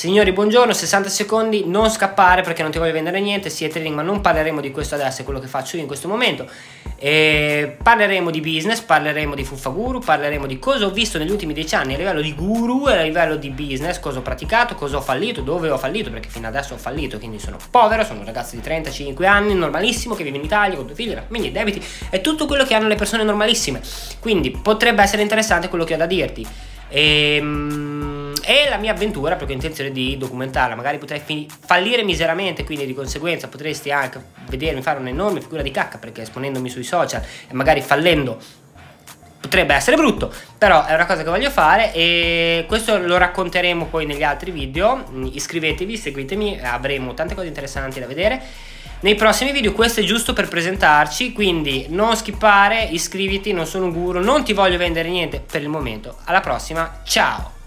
Signori, buongiorno, 60 secondi, non scappare perché non ti voglio vendere niente, siete trading, ma non parleremo di questo adesso, è quello che faccio io in questo momento. E parleremo di business, parleremo di Fuffaguru, parleremo di cosa ho visto negli ultimi dieci anni a livello di guru e a livello di business, cosa ho praticato, cosa ho fallito, dove ho fallito, perché fino adesso ho fallito, quindi sono povero, sono un ragazzo di 35 anni, normalissimo, che vive in Italia con due figli, quindi debiti, è tutto quello che hanno le persone normalissime. Quindi potrebbe essere interessante quello che ho da dirti. Ehm e la mia avventura perché ho intenzione di documentarla. Magari potrei fin- fallire miseramente quindi di conseguenza potresti anche vedermi fare un'enorme figura di cacca perché esponendomi sui social e magari fallendo potrebbe essere brutto però è una cosa che voglio fare e questo lo racconteremo poi negli altri video. Iscrivetevi seguitemi avremo tante cose interessanti da vedere. Nei prossimi video questo è giusto per presentarci quindi non skippare iscriviti non sono un guru non ti voglio vendere niente per il momento. Alla prossima ciao